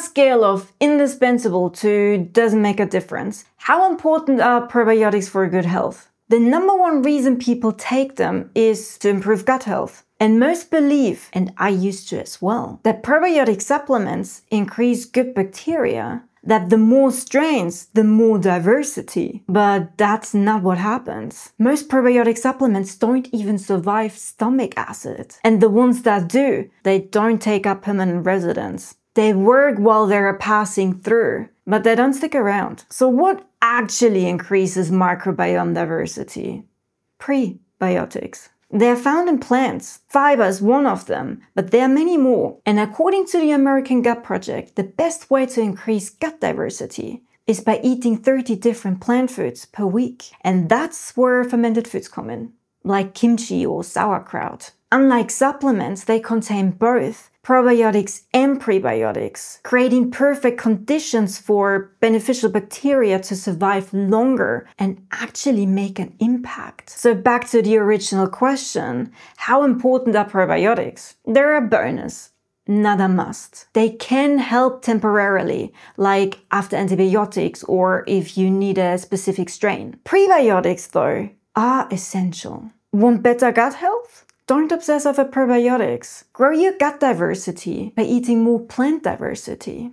scale of indispensable to doesn't make a difference, how important are probiotics for good health? The number one reason people take them is to improve gut health. And most believe, and I used to as well, that probiotic supplements increase good bacteria that the more strains, the more diversity. But that's not what happens. Most probiotic supplements don't even survive stomach acid. And the ones that do, they don't take up permanent residence. They work while they're passing through, but they don't stick around. So what actually increases microbiome diversity? Prebiotics. They're found in plants. Fiber is one of them, but there are many more. And according to the American Gut Project, the best way to increase gut diversity is by eating 30 different plant foods per week. And that's where fermented foods come in, like kimchi or sauerkraut. Unlike supplements, they contain both probiotics and prebiotics, creating perfect conditions for beneficial bacteria to survive longer and actually make an impact. So back to the original question, how important are probiotics? They're a bonus. Not a must. They can help temporarily, like after antibiotics or if you need a specific strain. Prebiotics, though, are essential. Want better gut health? Don't obsess over probiotics. Grow your gut diversity by eating more plant diversity.